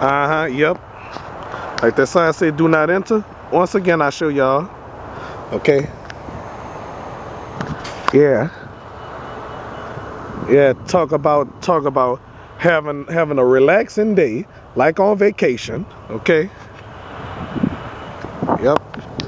Uh-huh, yep. Like that sign say do not enter. Once again, I show y'all. Okay. Yeah. Yeah, talk about talk about having having a relaxing day like on vacation, okay? Yep.